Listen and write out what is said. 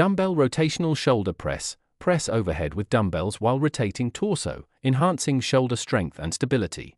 Dumbbell rotational shoulder press. Press overhead with dumbbells while rotating torso, enhancing shoulder strength and stability.